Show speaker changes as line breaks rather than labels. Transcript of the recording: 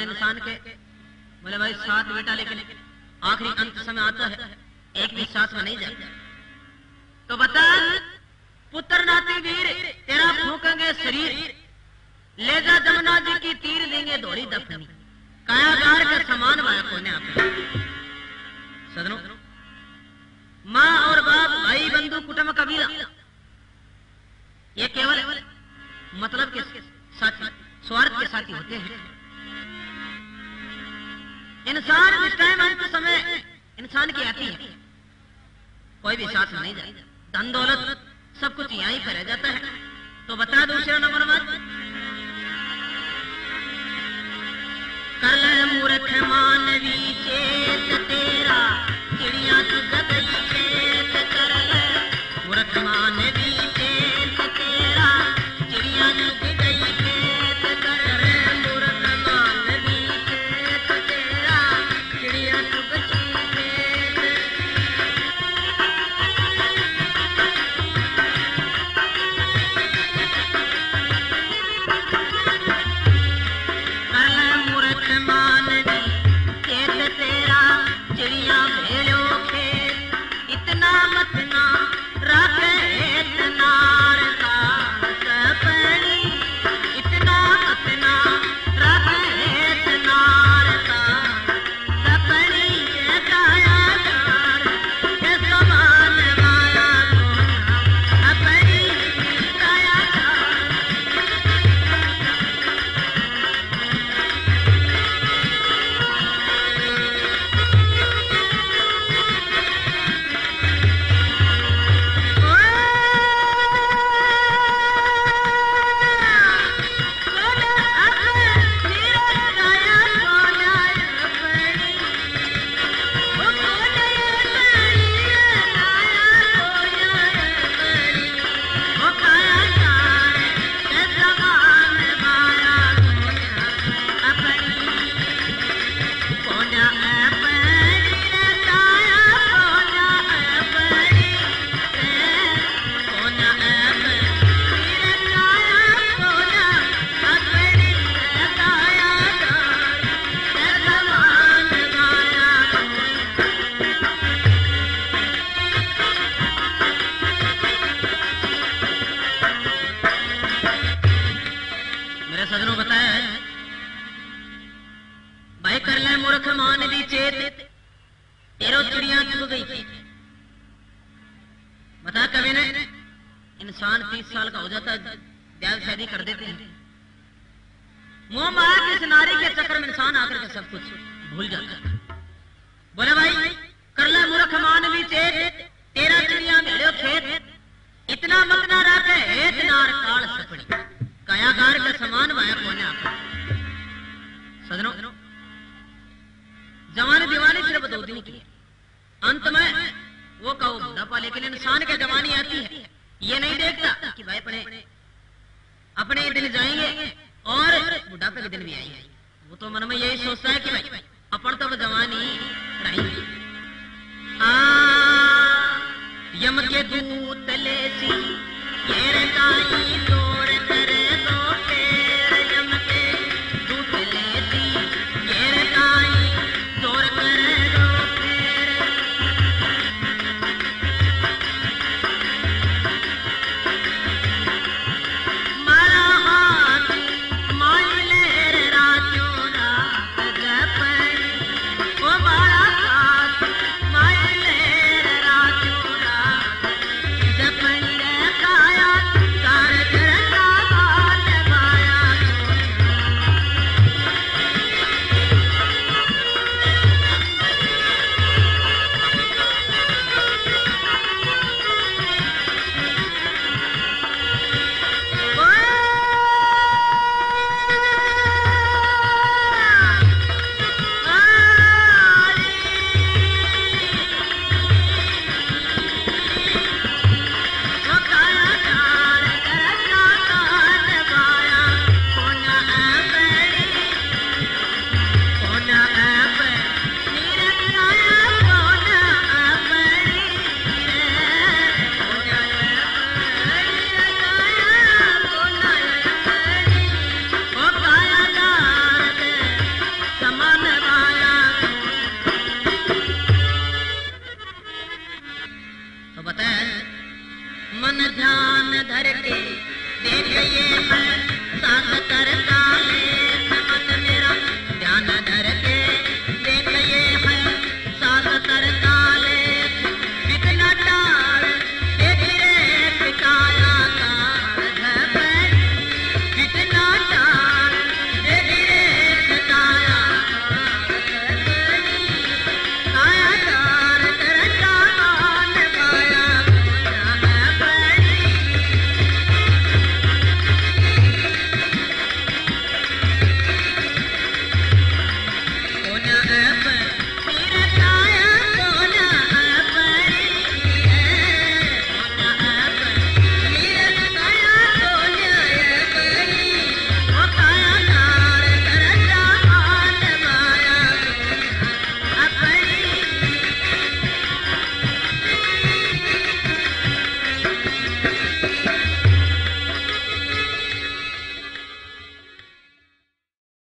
फलाने इंसान के। बोले, भाई, सात बेटा, लेकिन आखिरी अंत समय आता है। एक भी साथ में नहीं जाता। तो बता, पुत्र नाती वीर, तेरा फूकेंगे शरीर। ले जा जमुना जी की तीर देंगे धोरी दफनी। कायागार के समान वाया कोने आप। कोई भी साथ नहीं जाए धन दौलत सब कुछ यहीं पर रह जाता है। तो बता दूसरा नंबर वन कर मूर्ख मानवी चेत तेरा। साल का हो जाता है ब्याह शादी कर देते हैं। मोह माया के इस नारी के चक्कर में इंसान आकर के सब कुछ भूल जाता है। बोले भाई कर ले मूर्ख मान दी चेत, तेरा चिड़िया मेरे खेत। इतना मत ना रखे, हेत नार काल सपड़ी। कायागार का समान वाया कोने आप सदनों जवानी दीवानी सिर्फ़ दो दिन की अंत में वो कहो बुढ़ापा लेकिन इंसान के जवानी आती है। ये नहीं देखता कि भाई अपने अपने दिन जाएँगे और बुढ़ापे के दिन भी आएँगे। वो तो मन में यही सोचता है कि भाई, अपन तो जवानी रहेंगे